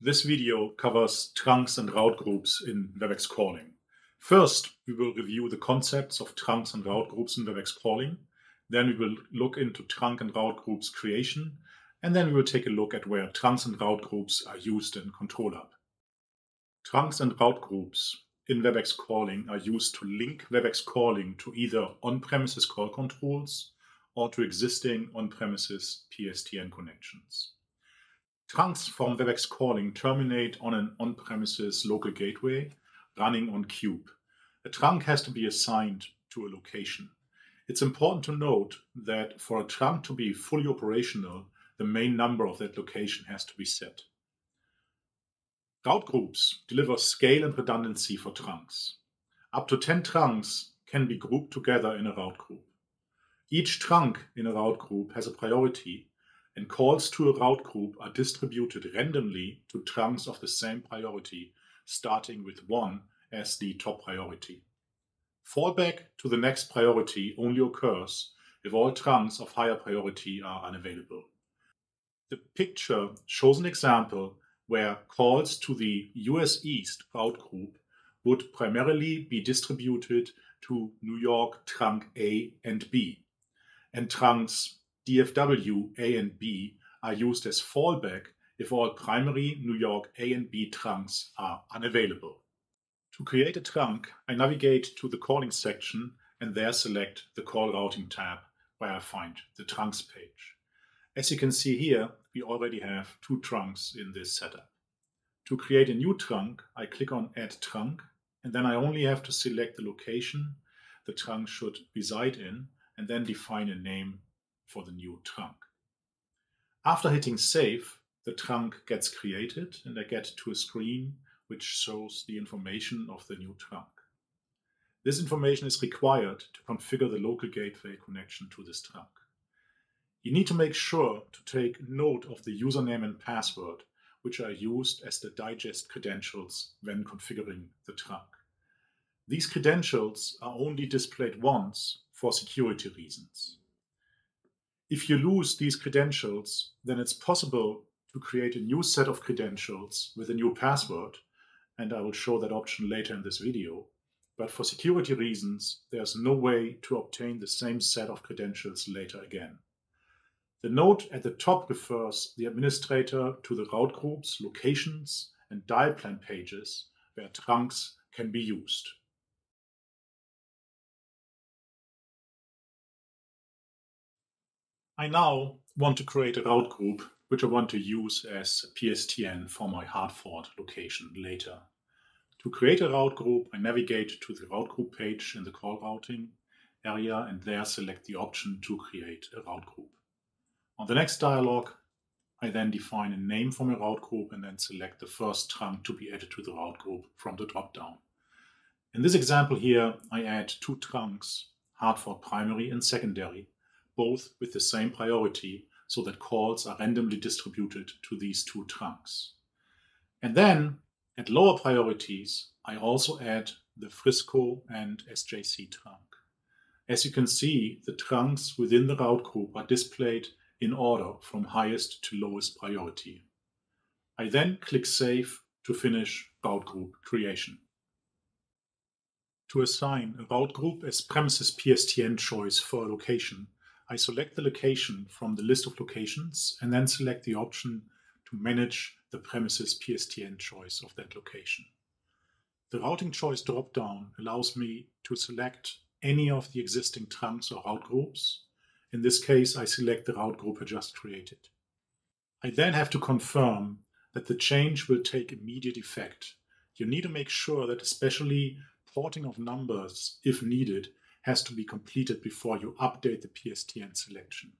This video covers trunks and route groups in Webex calling. First, we will review the concepts of trunks and route groups in Webex calling. Then we will look into trunk and route groups creation. And then we will take a look at where trunks and route groups are used in Control Hub. Trunks and route groups in Webex calling are used to link Webex calling to either on-premises call controls or to existing on-premises PSTN connections. Trunks from Webex calling terminate on an on-premises local gateway running on Cube. A trunk has to be assigned to a location. It's important to note that for a trunk to be fully operational, the main number of that location has to be set. Route groups deliver scale and redundancy for trunks. Up to 10 trunks can be grouped together in a route group. Each trunk in a route group has a priority and calls to a route group are distributed randomly to trunks of the same priority, starting with 1 as the top priority. Fallback to the next priority only occurs if all trunks of higher priority are unavailable. The picture shows an example where calls to the US East route group would primarily be distributed to New York trunk A and B, and trunks DFW A and B are used as fallback if all primary New York A and B trunks are unavailable. To create a trunk, I navigate to the calling section and there select the call routing tab where I find the trunks page. As you can see here, we already have two trunks in this setup. To create a new trunk, I click on Add Trunk, and then I only have to select the location the trunk should reside in, and then define a name for the new trunk. After hitting save, the trunk gets created and I get to a screen which shows the information of the new trunk. This information is required to configure the local gateway connection to this trunk. You need to make sure to take note of the username and password, which are used as the digest credentials when configuring the trunk. These credentials are only displayed once for security reasons. If you lose these credentials, then it's possible to create a new set of credentials with a new password, and I will show that option later in this video. But for security reasons, there's no way to obtain the same set of credentials later again. The note at the top refers the administrator to the route groups, locations, and dial plan pages where trunks can be used. I now want to create a route group which I want to use as PSTN for my Hartford location later. To create a route group, I navigate to the route group page in the call routing area and there select the option to create a route group. On the next dialog, I then define a name for my route group and then select the first trunk to be added to the route group from the dropdown. In this example here, I add two trunks, Hartford primary and secondary, both with the same priority so that calls are randomly distributed to these two trunks. And then at lower priorities, I also add the Frisco and SJC trunk. As you can see, the trunks within the route group are displayed in order from highest to lowest priority. I then click Save to finish route group creation. To assign a route group as premises PSTN choice for a location, I select the location from the list of locations and then select the option to manage the premises PSTN choice of that location. The routing choice dropdown allows me to select any of the existing trunks or route groups. In this case, I select the route group I just created. I then have to confirm that the change will take immediate effect. You need to make sure that especially porting of numbers, if needed, has to be completed before you update the PSTN selection.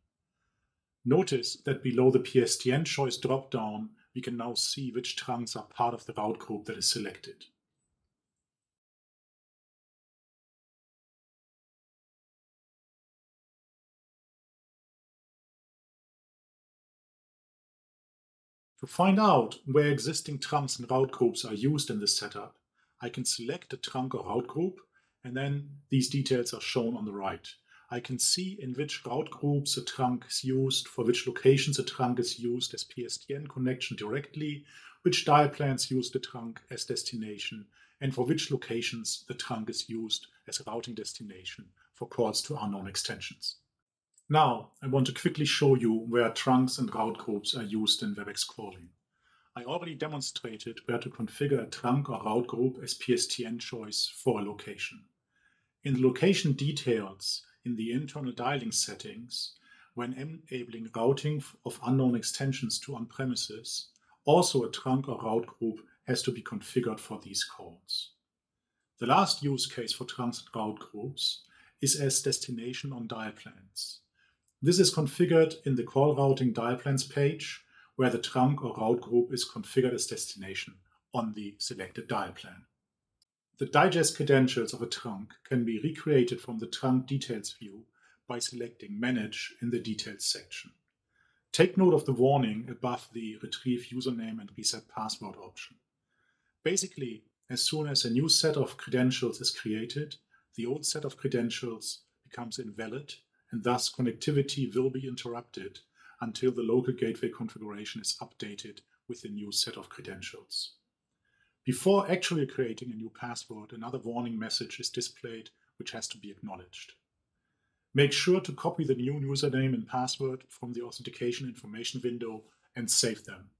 Notice that below the PSTN choice dropdown, we can now see which trunks are part of the route group that is selected. To find out where existing trunks and route groups are used in this setup, I can select a trunk or route group and then these details are shown on the right. I can see in which route groups a trunk is used, for which locations a trunk is used as PSTN connection directly, which dial plans use the trunk as destination, and for which locations the trunk is used as routing destination for calls to unknown extensions. Now, I want to quickly show you where trunks and route groups are used in Webex calling. I already demonstrated where to configure a trunk or route group as PSTN choice for a location. In the location details in the internal dialing settings, when enabling routing of unknown extensions to on-premises, also a trunk or route group has to be configured for these calls. The last use case for and route groups is as destination on dial plans. This is configured in the call routing dial plans page, where the trunk or route group is configured as destination on the selected dial plan. The digest credentials of a trunk can be recreated from the trunk details view by selecting Manage in the Details section. Take note of the warning above the Retrieve Username and Reset Password option. Basically, as soon as a new set of credentials is created, the old set of credentials becomes invalid and thus connectivity will be interrupted until the local gateway configuration is updated with the new set of credentials. Before actually creating a new password, another warning message is displayed which has to be acknowledged. Make sure to copy the new username and password from the authentication information window and save them.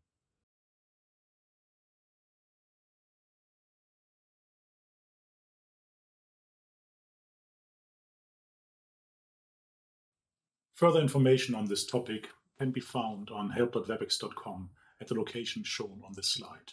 Further information on this topic can be found on help.webex.com at the location shown on this slide.